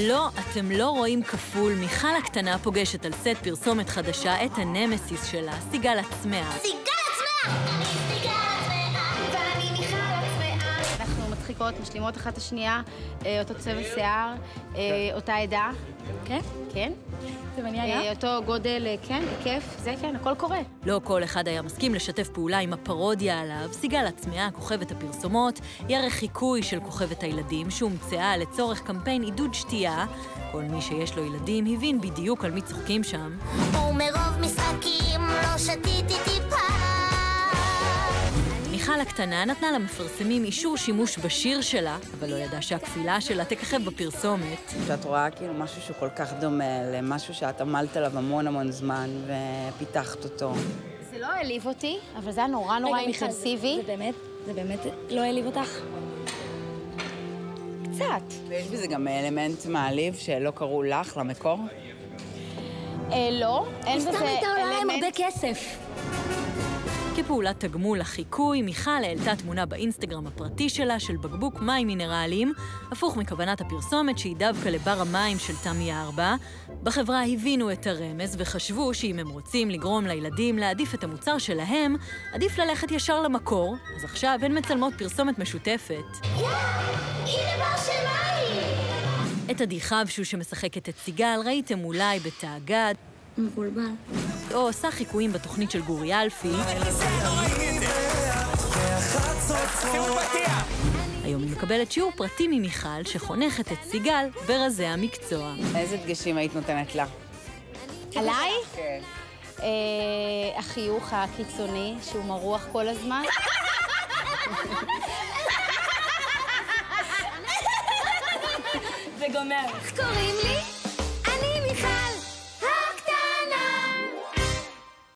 לא, אתם לא רואים כפול. מיכל הקטנה פוגשת על סט פרסומת חדשה את הנמסיס שלה, סיגל הצמח. סיגל מצחיקות, משלימות אחת את השנייה, אה, אותו צבע שיער, אה, אותה עדה. כן? כן. זה מניע אה? אותו גודל, אה, כן, היקף, זה כן, הכל קורה. לא כל אחד היה מסכים לשתף פעולה עם הפרודיה עליו. סיגל עצמאה, כוכבת הפרסומות, היא הרי חיקוי של כוכבת הילדים שהומצאה לצורך קמפיין עידוד שתייה. כל מי שיש לו ילדים הבין בדיוק על מי צוחקים שם. ומרוב משחקים לא שתיתי טיפה מיכל הקטנה נתנה למפרסמים אישור שימוש בשיר שלה, אבל לא ידעה שהכפילה שלה תככב בפרסומת. שאת רואה כאילו משהו שהוא כל כך דומה למשהו שאת עמלת עליו המון המון זמן ופיתחת אותו. זה לא העליב אותי, אבל זה היה נורא נורא אינטנסיבי. זה באמת, זה באמת לא העליב אותך? קצת. ויש בזה גם אלמנט מעליב שלא קראו לך, למקור. אה, לא, אין בזה סתם הייתה עולה עם אלמנט. הרבה כסף. כפעולת תגמול לחיקוי, מיכל העלתה תמונה באינסטגרם הפרטי שלה של בקבוק מים מינרליים, הפוך מכוונת הפרסומת שהיא דווקא לבר המים של תמי ארבע. בחברה הבינו את הרמז וחשבו שאם הם רוצים לגרום לילדים להעדיף את המוצר שלהם, עדיף ללכת ישר למקור, אז עכשיו הן מצלמות פרסומת משותפת. הנה בר של מים! את עדי חבשו שמשחקת את סיגל ראיתם אולי בתאגד, מבולבל. או עושה חיקויים בתוכנית של גורי אלפי. היום היא מקבלת שיעור פרטי ממיכל, שחונכת את סיגל ברזי המקצוע. איזה דגשים היית נותנת לה? עליי? כן. אה, החיוך הקיצוני, שהוא מרוח כל הזמן. זה גומר. איך קוראים לי?